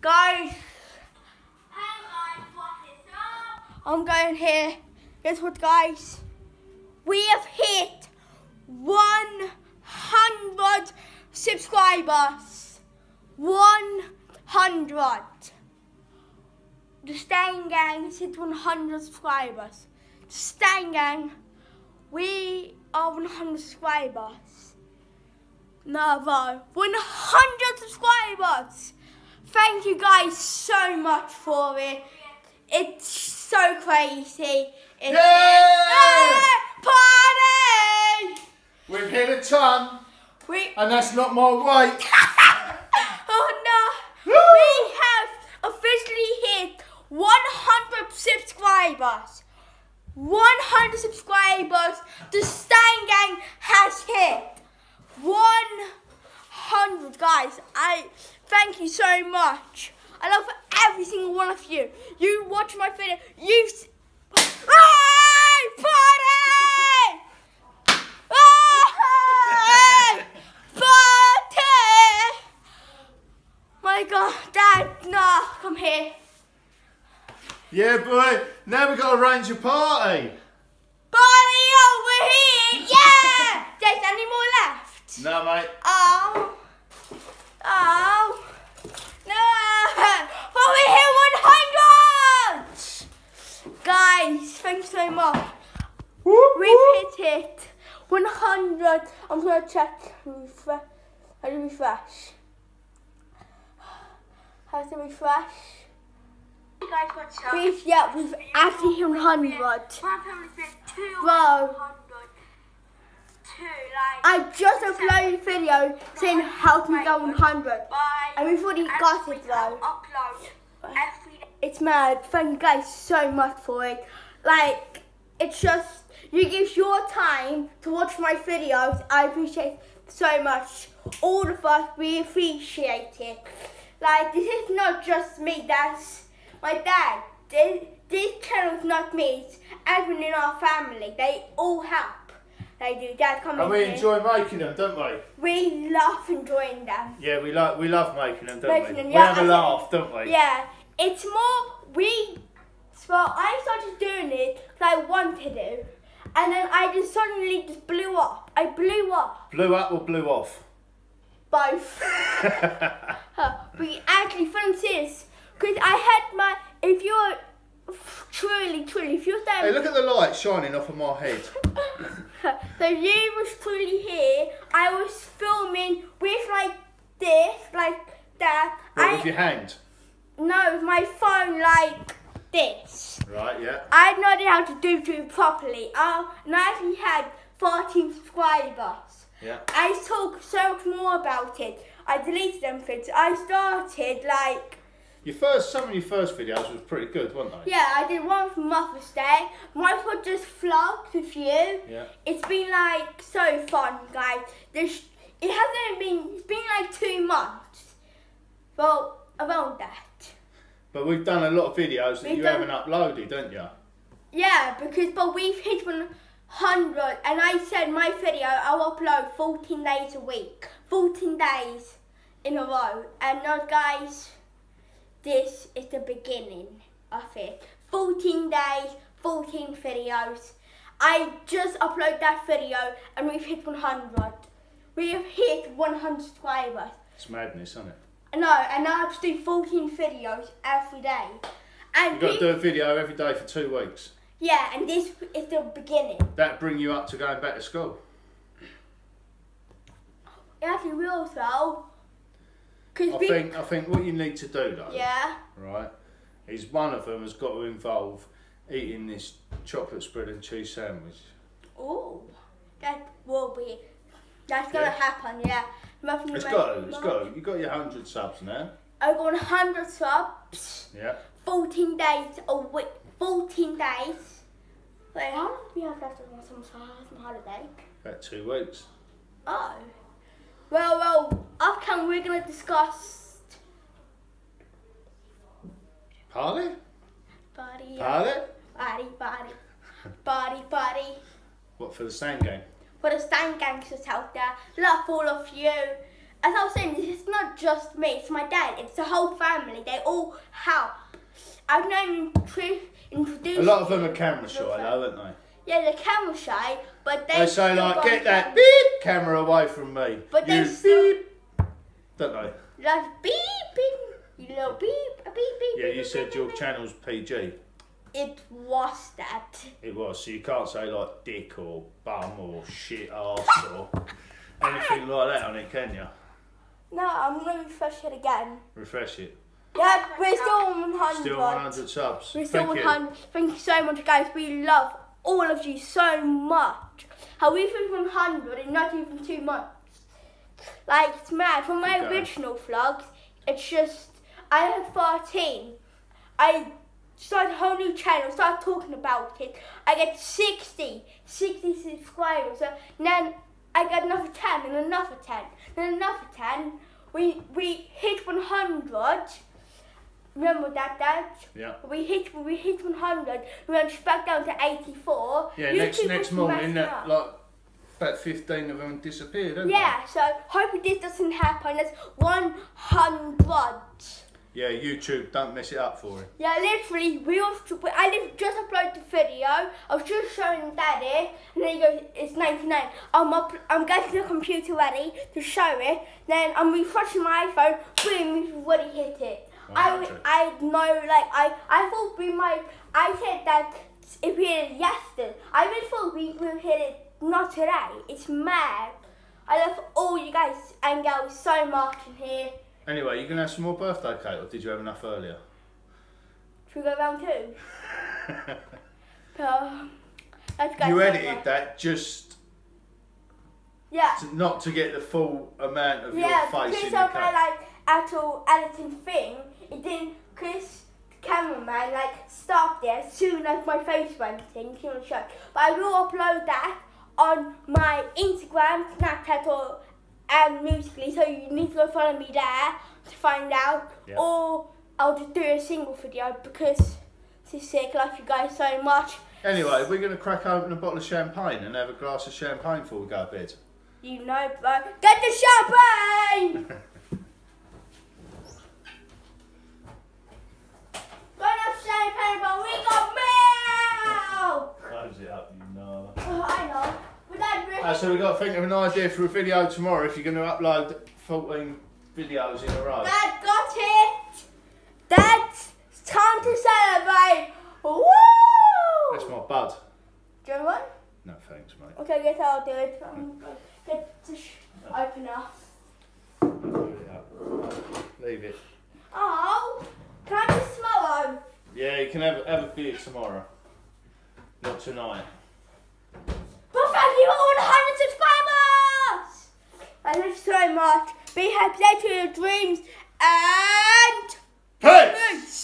Guys? I'm going here. Guess what, guys? We have hit 100 subscribers. 100. The Stan Gang has hit 100 subscribers. The Stan Gang, we are 100 subscribers. Another 100 subscribers. Thank you guys so much for it. It's so crazy. It's Yay! Party! We've hit a ton, We and that's not my weight. oh no! Woo! We have officially hit 100 subscribers. 100 subscribers. The Stan Gang has hit 100 guys. I thank you so much. I love every single one of you. You watch my video. You. Hey! Party! Hey! Party! My God, Dad, no, come here. Yeah, boy. Now we got to arrange a party. Party over here! Yeah! There's any more left? No, mate. Oh. Oh. No! Over here 100! Guys, thanks so much. We've hit it. 100. I'm going to check. Refresh. How do you refresh? How to refresh? Hey guys, what's up? We've, yeah, we've actually hit 100. My family's been two Bro. Like. I just uploaded a video saying how to go 100. Bye. And we've already got it though. It's mad. Thank you guys so much for it. Like, it's just, you give your time to watch my videos. I appreciate so much. All of us, we appreciate it. Like, this is not just me, that's my dad. This, this channel's not me, it's everyone in our family. They all help. They do. Dad, come And we enjoy making them, don't we? We love enjoying them. Yeah, we like we love making them, don't Making we? them, we yeah. have a laugh, don't we? Yeah, it's more we. Well, I started doing it because I wanted to, and then I just suddenly just blew up. I blew up Blew up or blew off? both. We actually filmed this because I had my. If you're truly, truly, if you're hey, look at the light shining off of my head. so you was truly here. I was filming with like this, like that. What, I with your hand? no, with my phone like this. Right, yeah. I had no idea how to do it properly. Uh, and I actually had 14 subscribers. Yeah. I talked so much more about it. I deleted them things. I started like, Your first, some of your first videos was pretty good, weren't they? yeah, I did one for Mother's Day. Mine was just vlogs with you. Yeah. It's been like so fun, guys. This, it hasn't been, it's been like two months. Well, around that. But we've done a lot of videos that We've you done- haven't uploaded, don't you? Yeah, because but we've hit 100, and I said my video I'll upload 14 days a week, 14 days in a row. And now, guys, this is the beginning of it. 14 days, 14 videos. I just uploaded that video, and we've hit 100. We have hit 100 subscribers. It's madness, isn't it? No, and now I have to do 14 videos every day. And You've got to do a video every day for two weeks. yeah, and this is the beginning. That bring you up to going back to school. It actually will though. Cause I we, think I think what you need to do though, yeah, right, is one of them has got to involve eating this chocolate spread and cheese sandwich. oh, that will be, that's gonna Yeah. happen, yeah. Muffin It's bread- got to, it's got to. You got your hundred subs now. I got 100 subs, Yeah. 14 days a week, 14 days. Wait, how long do we have left on some some holiday? About two weeks. Oh. Well, well, come we're gonna discuss Parley? body, Parley? body, body, body, body. What for the sand game? for the Stan gangsters out there. Love all of you. as I was saying, it's not just me. It's my dad. It's the whole family. They all help. I've known intro- introduced. A lot of them are camera shy, though, aren't they? Yeah, they're camera shy, but they. They say like, get that beep camera away from me. But you they beep, don't they? Like beeping. You know, beep, a beep, beep. Yeah, beep, you beep, said beep, your channel's PG. It was that. It was, so you can't say like dick or bum or shit ass or anything like that on it, can you? No, I'm gonna refresh it again. Refresh it. Yeah, we're still on 100. Still 100 subs. We're still Thank you. 100. Thank you so much, guys. We love all of you so much. How we've been 100 in not even two months. Like, it's mad. For my Okay. original vlogs, it's just, I had 13. I started a whole new channel, started talking about it. I get 60, 60 subscribers. And then I got another 10 and another 10, then another 10. We, we hit 100. Remember that, Dad? Yeah. We hit we hit 100. We went back down to 84. Yeah, YouTube next next morning, that, like about 15 of them disappeared, haven't Yeah, so hope this doesn't happen. It's 100. Yeah, YouTube, don't mess it up for him. Yeah, literally, we was I just uploaded the video. I was just showing Daddy, and then he goes, "It's 99." I'm up, I'm getting the computer ready to show it. Then I'm refreshing my iPhone. Boom, we've already hit it. I, 100. I know, like I, I thought we might. I said that if we hit it yesterday, I really thought we would hit it not today. It's mad. I love all you guys and girls so much in here. Anyway, you to have some more birthday cake, or did you have enough earlier? Should we go round two? Um, you edited far. that just Yeah. to, not to get the full amount of Yeah, your face in the cake. like actual editing thing, it didn't. Chris, the cameraman, like stopped it as soon as my face went in. He was show. But I will upload that on my Instagram, Snapchat, or and Musical.ly. So you need to go follow me there to find out. Yeah. Or I'll just do a single video because this is sick. I love you guys so much. Anyway, we're going to crack open a bottle of champagne and have a glass of champagne before we go to bed. You know, bro. Get the champagne! Got enough champagne, but we got milk! Close it up, you know. Oh, I know. But that really... Uh, so we've got to think of an idea for a video tomorrow if you're going to upload 14 videos in a row. Dad got it! That's time to celebrate! Woo! That's my bud. Do you want one? No thanks, mate. Okay, guess I'll do it. I'm gonna get the sh- opener. Up. Leave it. Oh, can I just tomorrow? Yeah, you can have, have a beer tomorrow. Not tonight. But thank you for 100 subscribers! Thank you so much. Be happy to your dreams and... Hey! Peace!